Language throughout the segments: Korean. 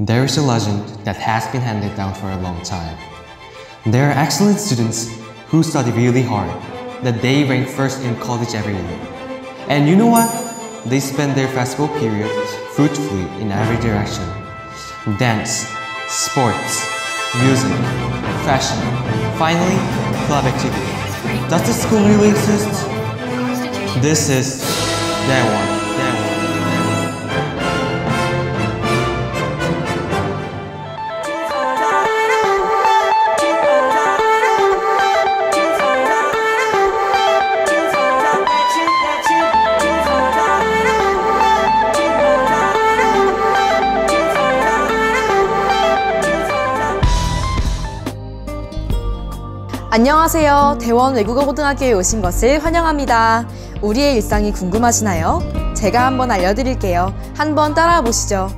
There is a legend that has been handed down for a long time. There are excellent students who study really hard, that they rank first in college every year. And you know what? They spend their festival period fruitfully in every direction. Dance, sports, music, fashion, finally, club activity. Does the school really exist? This is that one. 안녕하세요. 대원 외국어 고등학교에 오신 것을 환영합니다. 우리의 일상이 궁금하시나요? 제가 한번 알려드릴게요. 한번 따라와 보시죠.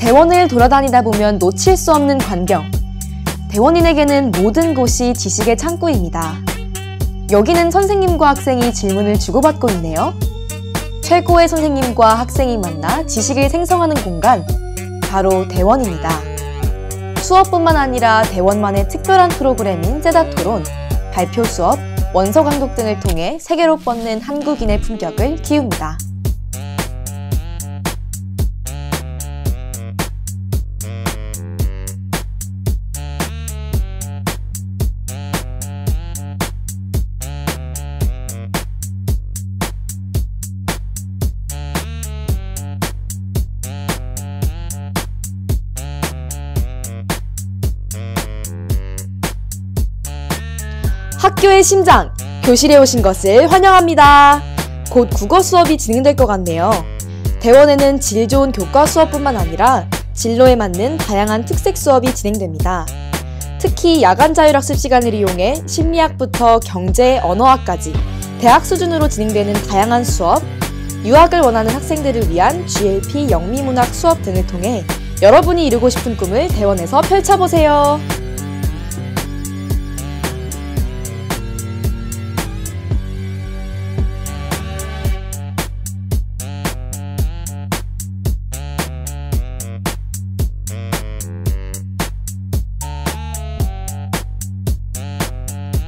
대원을 돌아다니다 보면 놓칠 수 없는 광경. 대원인에게는 모든 곳이 지식의 창구입니다. 여기는 선생님과 학생이 질문을 주고받고 있네요. 최고의 선생님과 학생이 만나 지식을 생성하는 공간, 바로 대원입니다. 수업뿐만 아니라 대원만의 특별한 프로그램인 세다 토론, 발표 수업, 원서 강독 등을 통해 세계로 뻗는 한국인의 품격을 키웁니다. 학교의 심장, 교실에 오신 것을 환영합니다. 곧 국어 수업이 진행될 것 같네요. 대원에는 질 좋은 교과 수업뿐만 아니라 진로에 맞는 다양한 특색 수업이 진행됩니다. 특히 야간 자율학습 시간을 이용해 심리학부터 경제, 언어학까지 대학 수준으로 진행되는 다양한 수업, 유학을 원하는 학생들을 위한 GLP 영미문학 수업 등을 통해 여러분이 이루고 싶은 꿈을 대원에서 펼쳐보세요.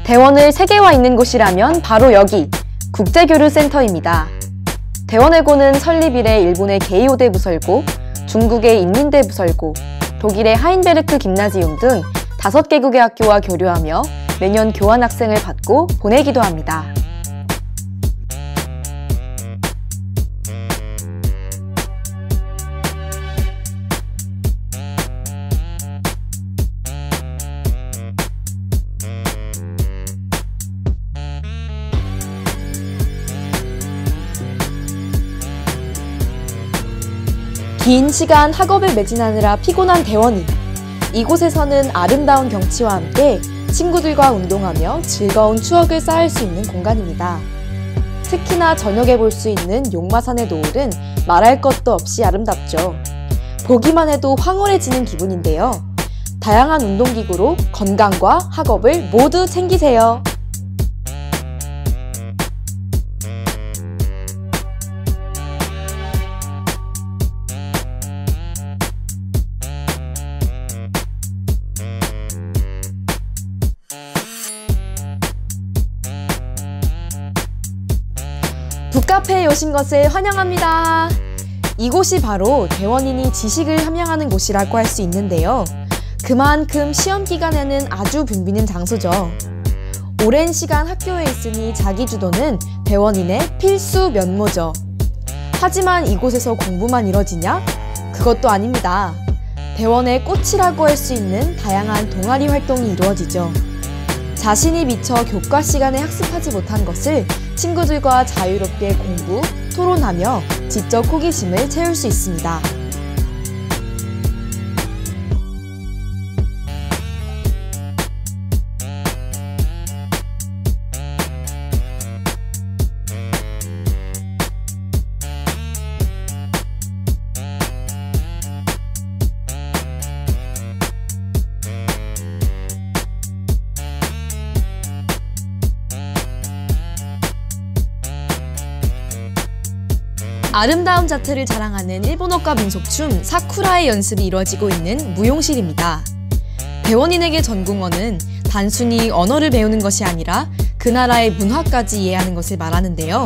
대원을 세계화 있는 곳이라면 바로 여기 국제교류센터입니다. 대원외고는 설립 이래 일본의 게이오대 부설고, 중국의 인민대 부설고, 독일의 하인베르크 김나지움 등 다섯 개국의 학교와 교류하며 매년 교환 학생을 받고 보내기도 합니다. 긴 시간 학업을 매진하느라 피곤한 대원인. 이곳에서는 아름다운 경치와 함께 친구들과 운동하며 즐거운 추억을 쌓을 수 있는 공간입니다. 특히나 저녁에 볼 수 있는 용마산의 노을은 말할 것도 없이 아름답죠. 보기만 해도 황홀해지는 기분인데요. 다양한 운동기구로 건강과 학업을 모두 챙기세요. 북카페에 오신 것을 환영합니다. 이곳이 바로 대원인이 지식을 함양하는 곳이라고 할 수 있는데요. 그만큼 시험 기간에는 아주 붐비는 장소죠. 오랜 시간 학교에 있으니 자기 주도는 대원인의 필수 면모죠. 하지만 이곳에서 공부만 이뤄지냐? 그것도 아닙니다. 대원의 꽃이라고 할 수 있는 다양한 동아리 활동이 이루어지죠. 자신이 미처 교과 시간에 학습하지 못한 것을 친구들과 자유롭게 공부, 토론하며 지적 호기심을 채울 수 있습니다. 아름다움 자체를 자랑하는 일본어과 민속춤 사쿠라의 연습이 이루어지고 있는 무용실입니다. 대원인에게 전공어는 단순히 언어를 배우는 것이 아니라 그 나라의 문화까지 이해하는 것을 말하는데요.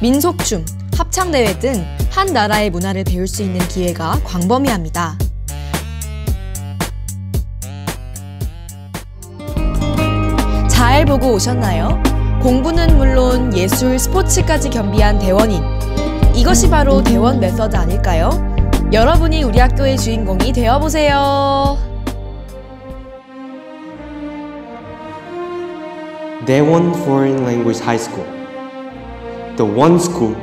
민속춤, 합창대회 등 한 나라의 문화를 배울 수 있는 기회가 광범위합니다. 잘 보고 오셨나요? 공부는 물론 예술, 스포츠까지 겸비한 대원인. 이것이 바로 대원 메서드 아닐까요? 여러분이 우리 학교의 주인공이 되어보세요. Daewon Foreign Language High School, the one school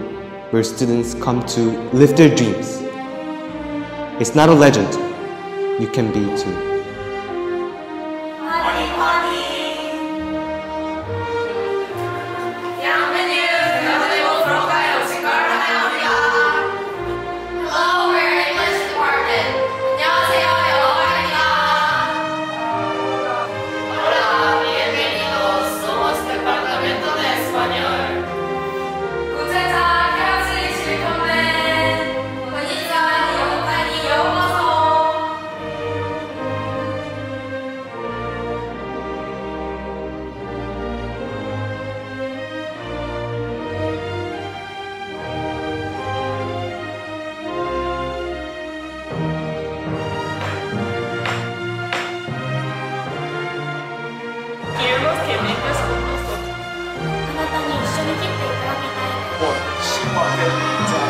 where students come to live their dreams. It's not a legend, you can be too. 我们，希望跟。